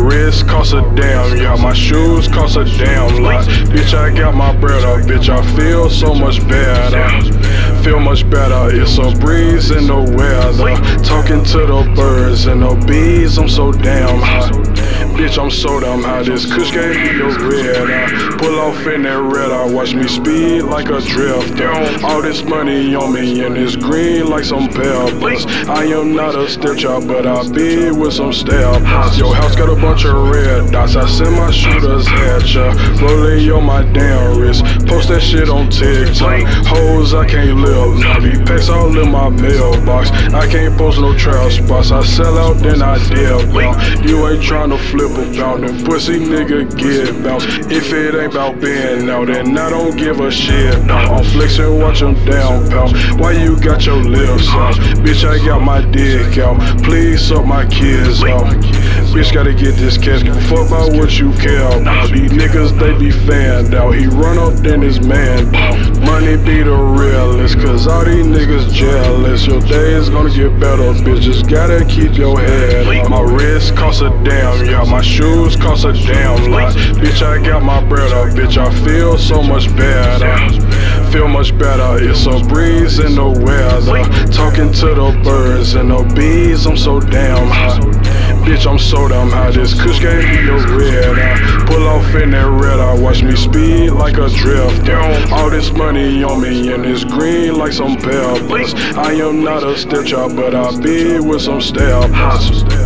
wrist cost a damn, yeah, my shoes cost a damn lot. Bitch, I got my bread up, bitch, I feel so much better. Feel much better, it's a breeze in the weather. Talking to the birds and the bees, I'm so damn hot. Bitch, I'm so damn high. This kush gave me a red eye. Pull off in that red eye. Watch me speed like a drifter. All this money on me and it's green like some peppers. I am not a stitcher, but I be with some steppers. Your house got a bunch of red dots. I send my shooters at ya. Rolling on my damn wrist. Post that shit on TikTok. Hoes, I can't live. Now be packs all in my mailbox. I can't post no trail spots. I sell out, then I dip. You ain't trying to flip about them pussy nigga get bounced If it ain't about being out, then I don't give a shit. I'm flexing, watch them down, pal. Why you got your lips out? Bitch, I got my dick out. Please suck my kids out. Bitch, gotta get this cash. Fuck about what you care about. These niggas, they be fanned out. He run up, then his man Money be the realest, cause all these niggas jealous. Your day is gonna get better, bitch. Just gotta keep your head up. Wrist cost a damn, yeah. My shoes cost a damn lot. Bitch, I got my bread up, bitch. I feel so much better. Feel much better, it's a breeze in the weather. Talking to the birds and the bees, I'm so damn hot. Bitch, I'm so damn high. This kush gave me a red eye. Pull off in that red eye. Watch me speed like a drifter. All this money on me and it's green like some peppers. I am not a stitcher, but I be with some steppers.